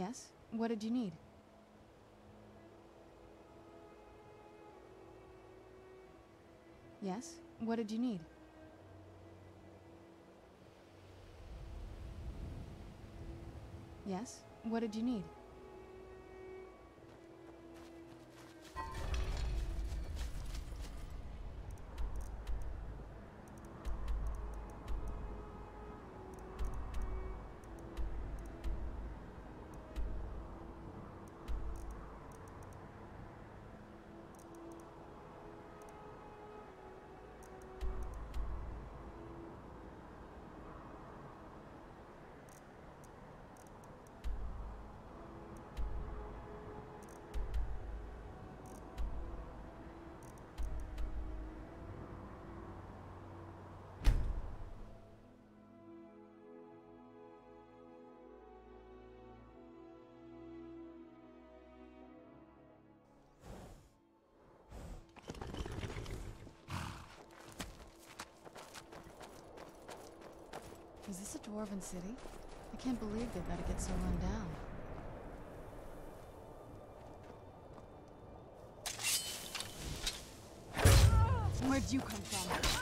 Yes? What did you need? Yes? What did you need? Yes? What did you need? Is this a dwarven city? I can't believe they've let it get so run down. Where'd you come from?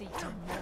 Won't live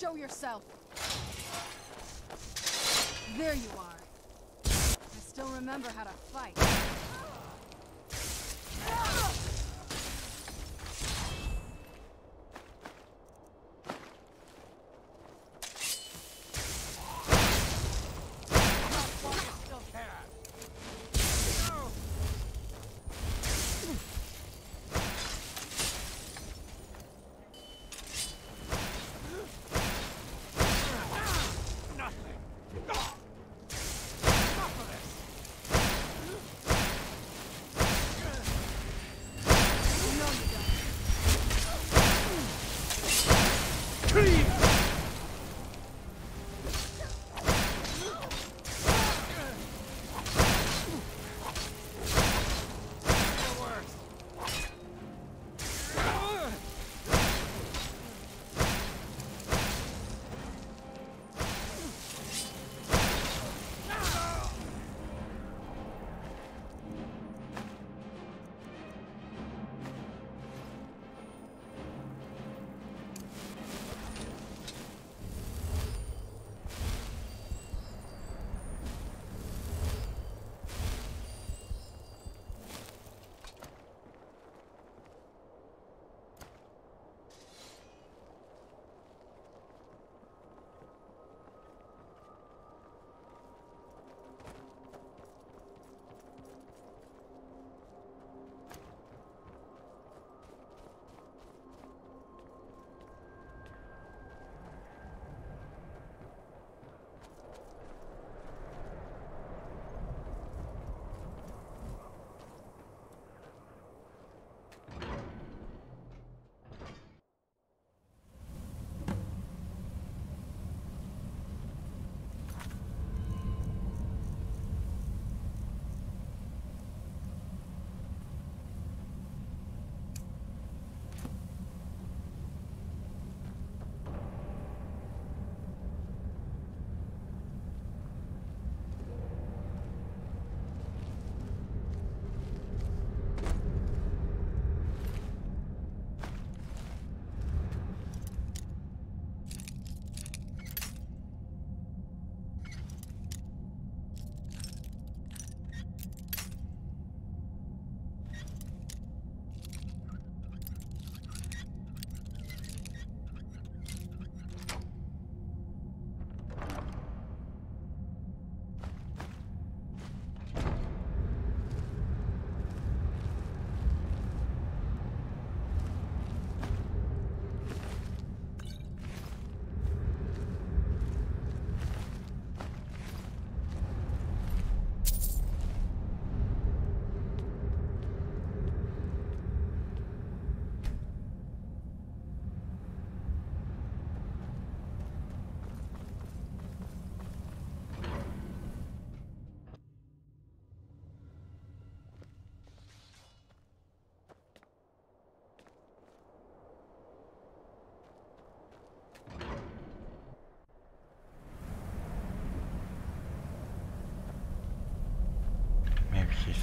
Show yourself. There you are. I still remember how to fight.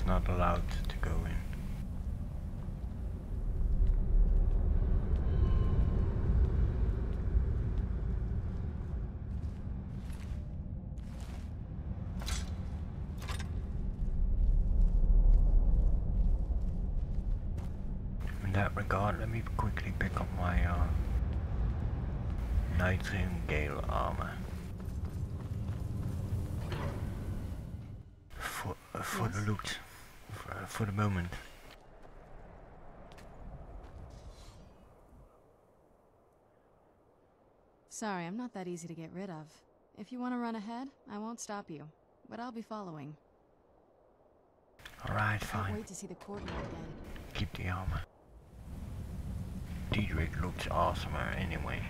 Not allowed to go in that regard, let me quickly pick up my uh, Nightingale armor. For, uh, for the Yes? loot. For, uh, the moment. Sorry, I'm not that easy to get rid of. If you want to run ahead, I won't stop you. But I'll be following. Alright, fine. wait to see the courtyard again. Keep the armor. Diedrich looks awesomer anyway.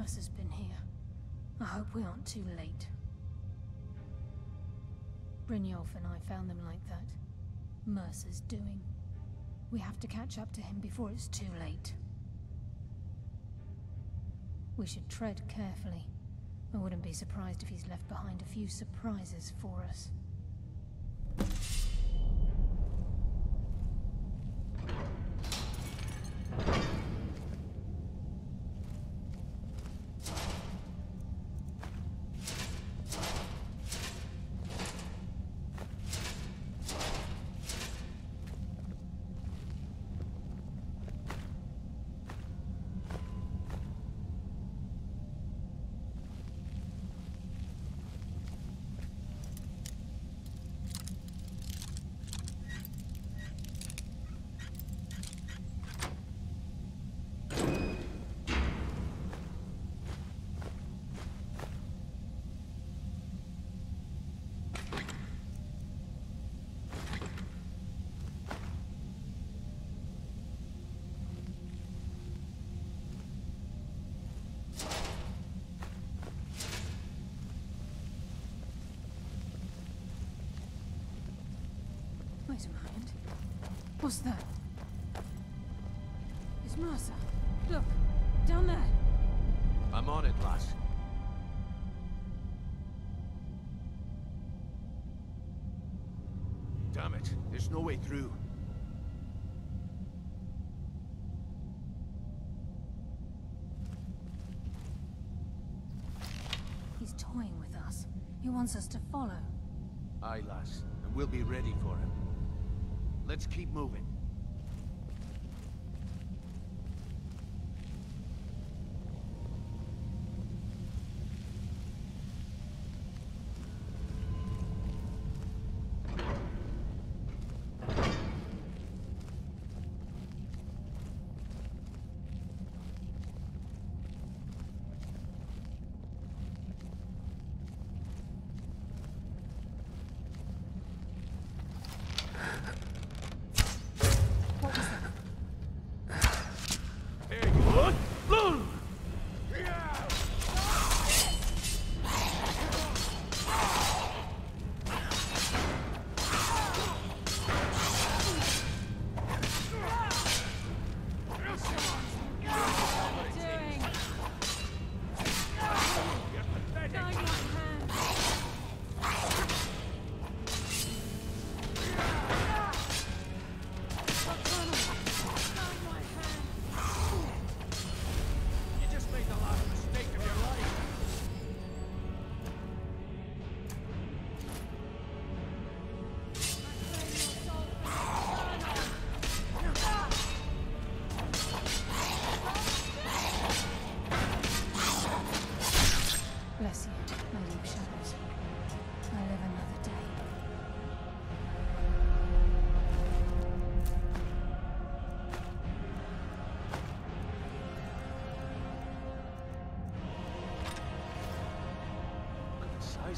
Mercer's been here. I hope we aren't too late. Brynjolf and I found them like that. Mercer's doing. We have to catch up to him before it's too late. We should tread carefully. I wouldn't be surprised if he's left behind a few surprises for us. A moment. What's that? It's Mercer. Look, down there. I'm on it, lass. Damn it, there's no way through. He's toying with us. He wants us to follow. Aye, lass, and we'll be ready for him. Let's keep moving.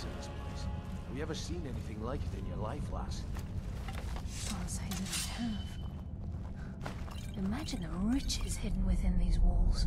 Size this place. Have you ever seen anything like it in your life, lass? Can't say that I have. Imagine the riches hidden within these walls.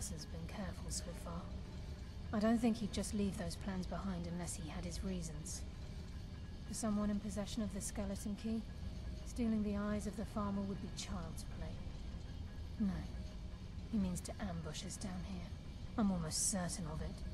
Mercer's been careful so far. I don't think he'd just leave those plans behind unless he had his reasons. For someone in possession of the skeleton key, stealing the eyes of the Falmer would be child's play. No. He means to ambush us down here. I'm almost certain of it.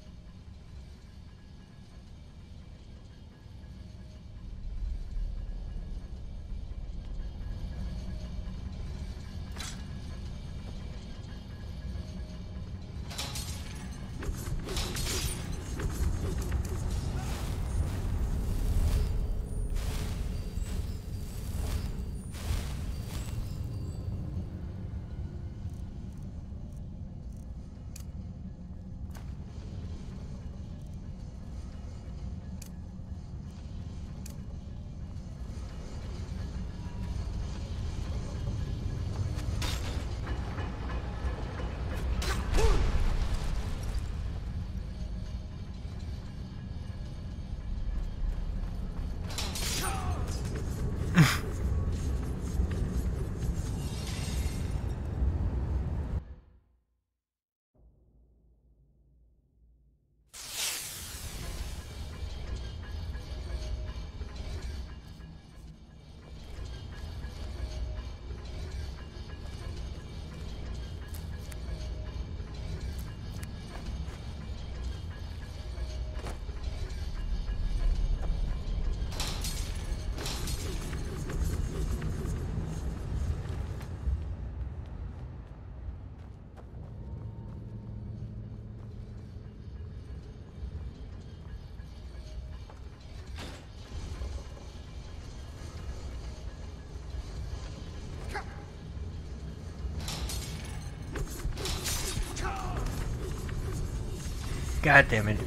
God damn it.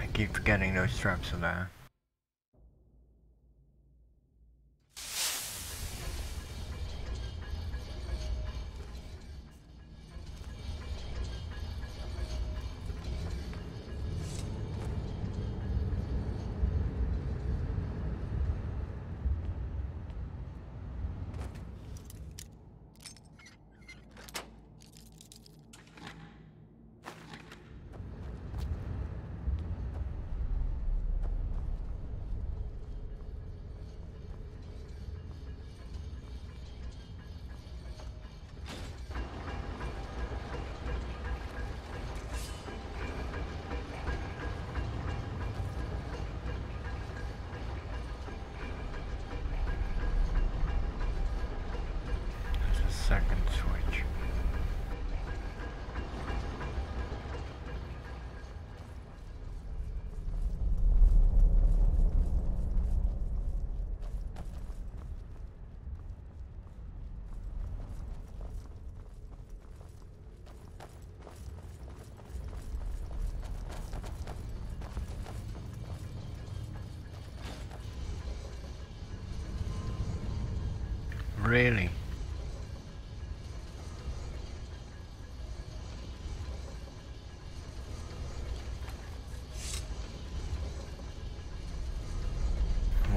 I keep forgetting those traps are there. Really?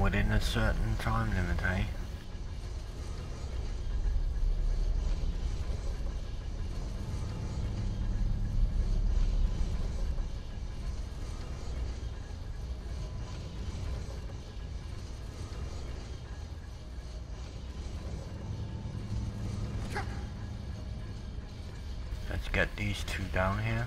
Within a certain time limit, eh? Down here.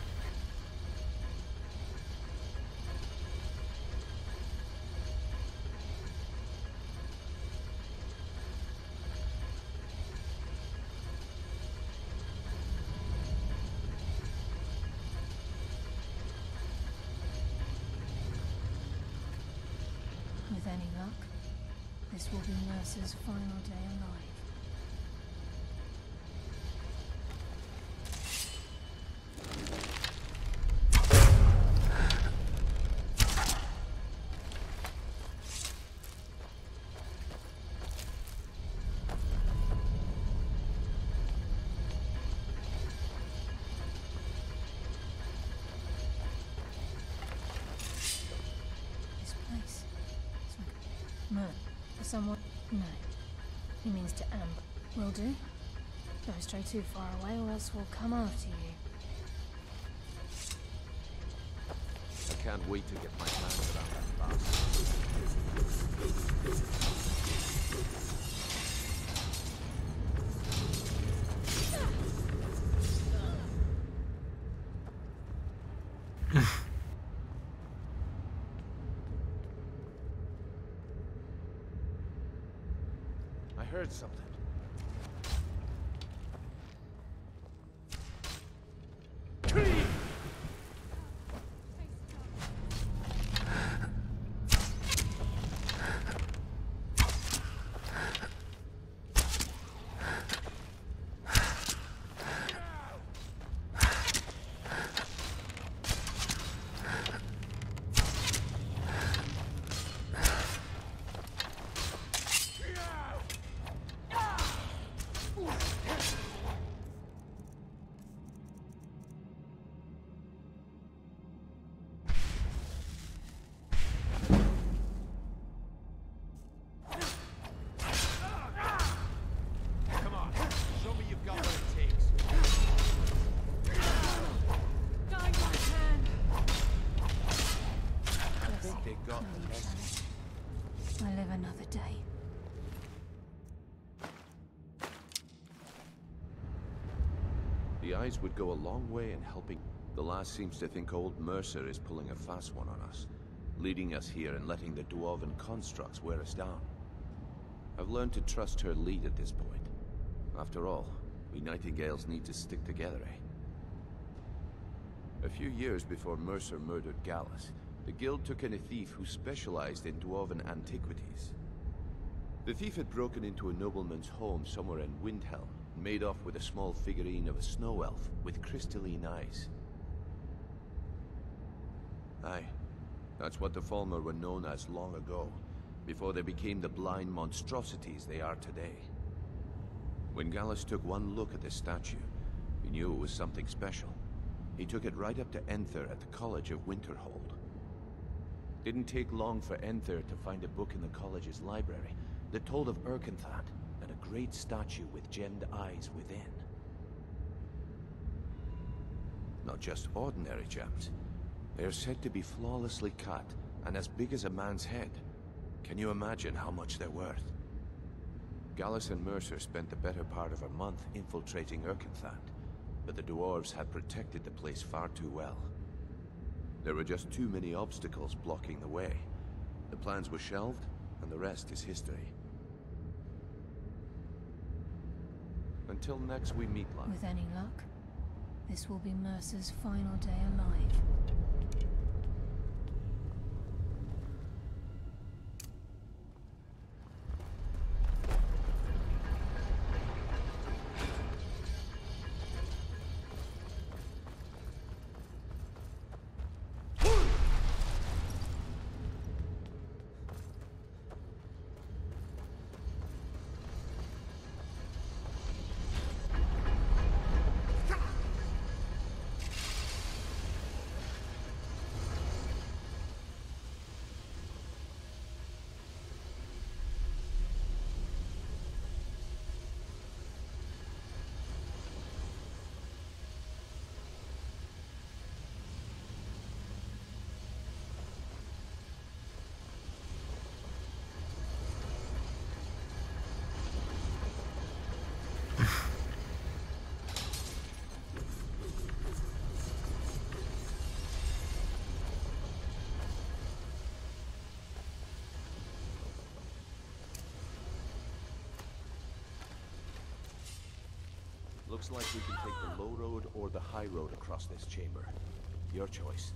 With any luck, this will be Mercer's final day alive. Someone. No. He means to ambush. Will do. Don't stray too far away or else we'll come after you. I can't wait to get my hands around that bastard. Heard something. Eyes would go a long way in helping. The last seems to think old Mercer is pulling a fast one on us, leading us here and letting the Dwarven constructs wear us down. I've learned to trust her lead at this point. After all, we Nightingales need to stick together, eh? A few years before Mercer murdered Gallus, the guild took in a thief who specialized in Dwarven antiquities. The thief had broken into a nobleman's home somewhere in Windhelm and made off with a small figurine of a snow elf with crystalline eyes. Aye, that's what the Falmer were known as long ago, before they became the blind monstrosities they are today. When Gallus took one look at the statue, he knew it was something special. He took it right up to Enthir at the College of Winterhold. Didn't take long for Enthir to find a book in the college's library that told of Irkngthand great statue with gemmed eyes within. Not just ordinary gems. They are said to be flawlessly cut and as big as a man's head. Can you imagine how much they're worth? Gallus and Mercer spent the better part of a month infiltrating Irkngthand, but the dwarves had protected the place far too well. There were just too many obstacles blocking the way. The plans were shelved, and the rest is history. Until next we meet. With any luck, this will be Mercer's final day alive. Looks like we can take the low road or the high road across this chamber. Your choice.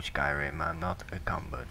Skyrim, I'm not a combat.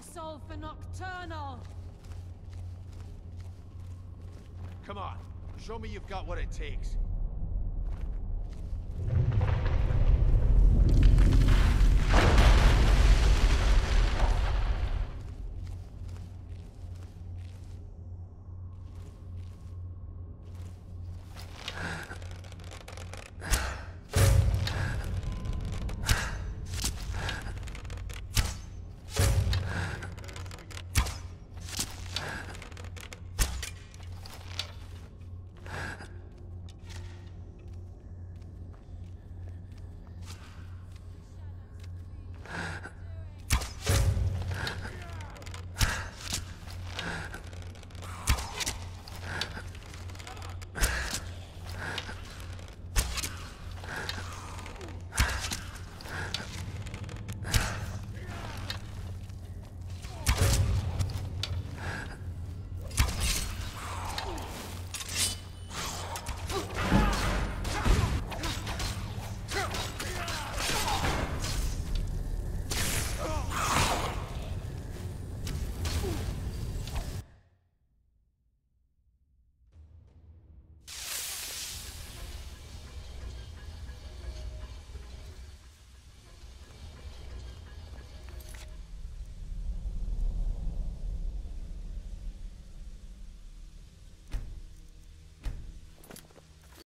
Soul for Nocturnal! Come on, show me you've got what it takes.